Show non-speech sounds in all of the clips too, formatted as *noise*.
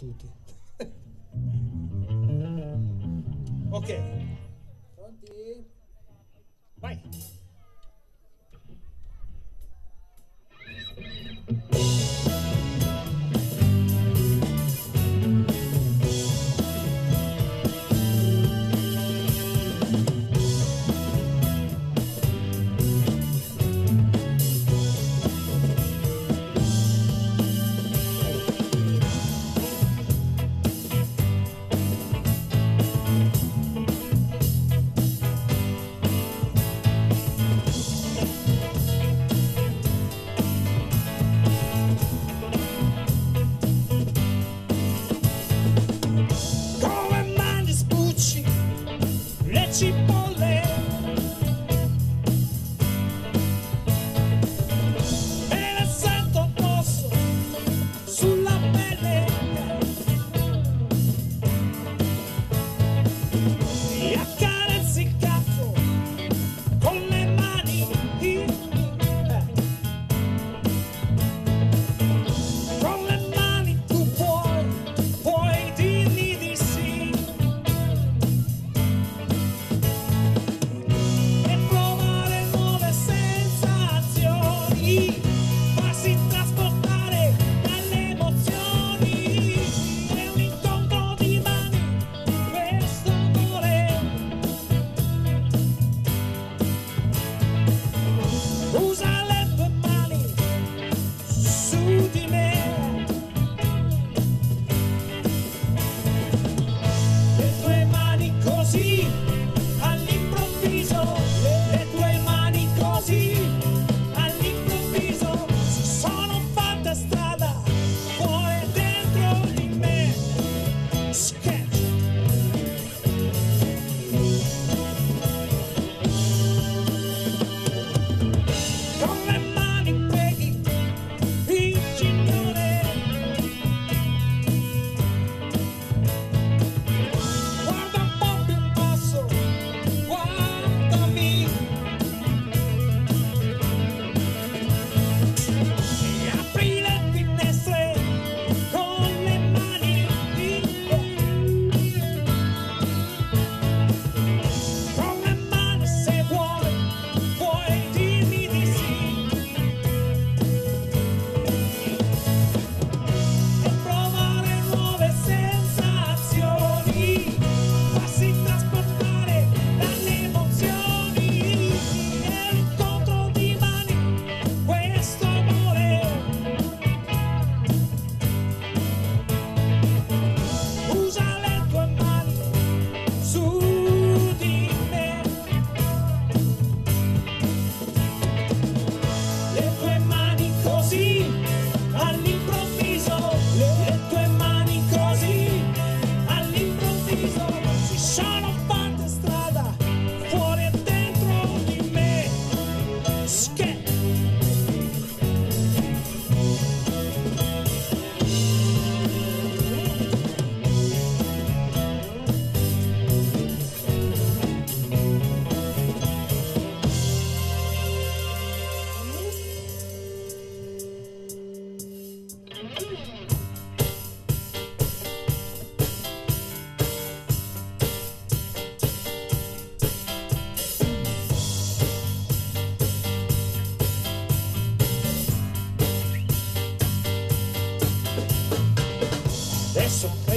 tutti. *laughs* ok. Pronti? Vai.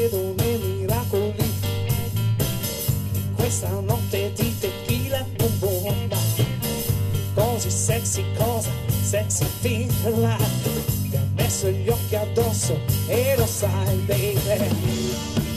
vedo nei miracoli. Questa notte di tequila un bomba così sexy cosa sexy thing là ti ha messo gli occhi addosso e lo sai baby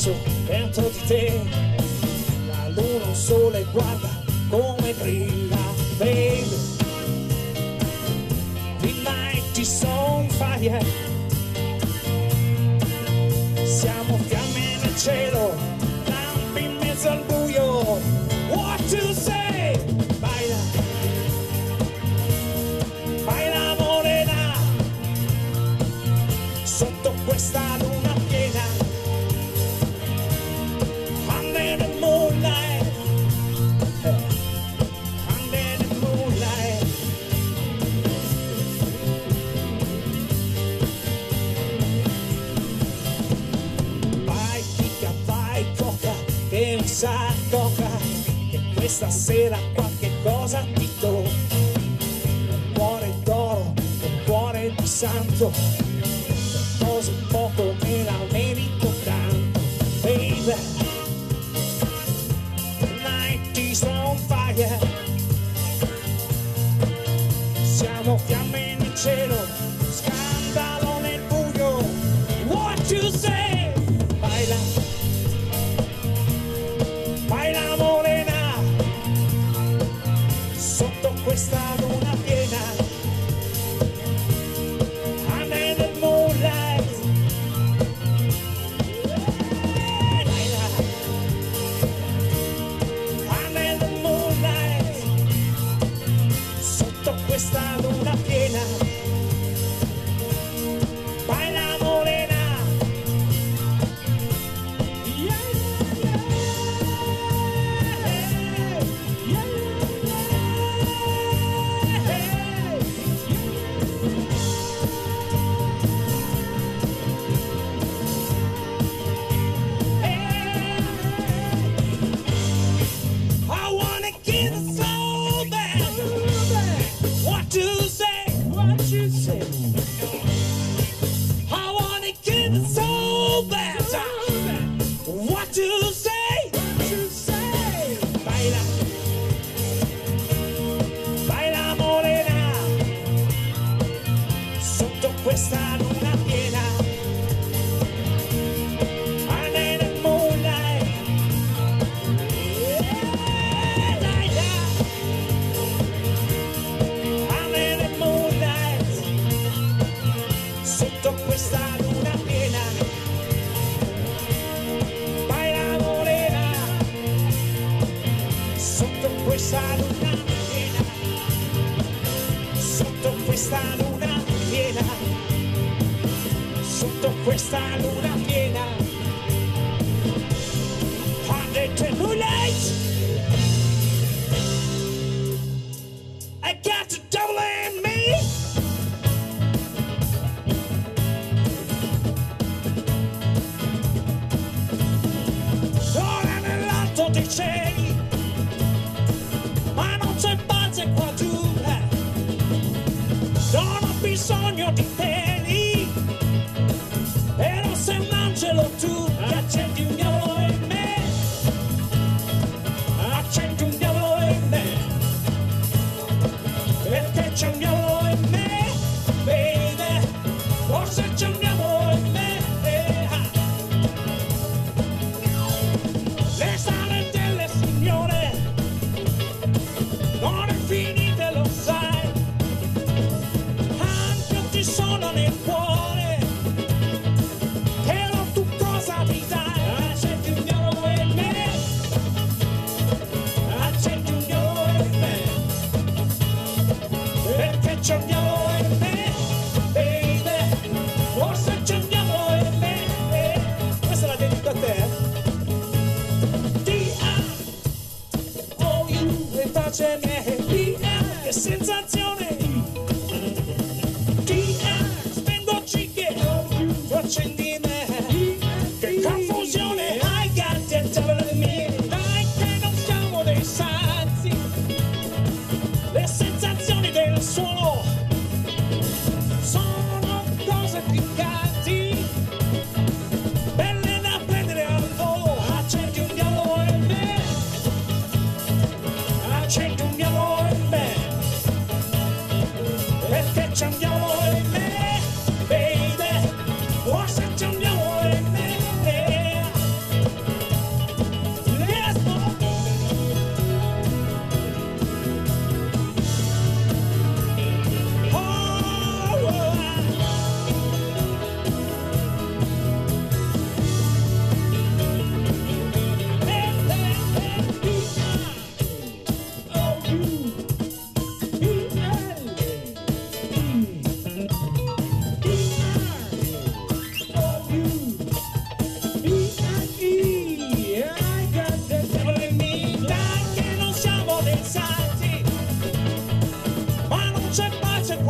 sceso dentro di te. La luna un sole guarda come brilla. Baby midnight is on fire. che mi che questa sera qualche cosa ti tocca un cuore d'oro un cuore di santo per così poco me la merito tanto baby. The night is on fire. questa luna piena, sotto questa luna piena, sotto questa luna piena. Under the moonlight, I got the double in me. Non è di cielo. canción.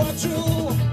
what you.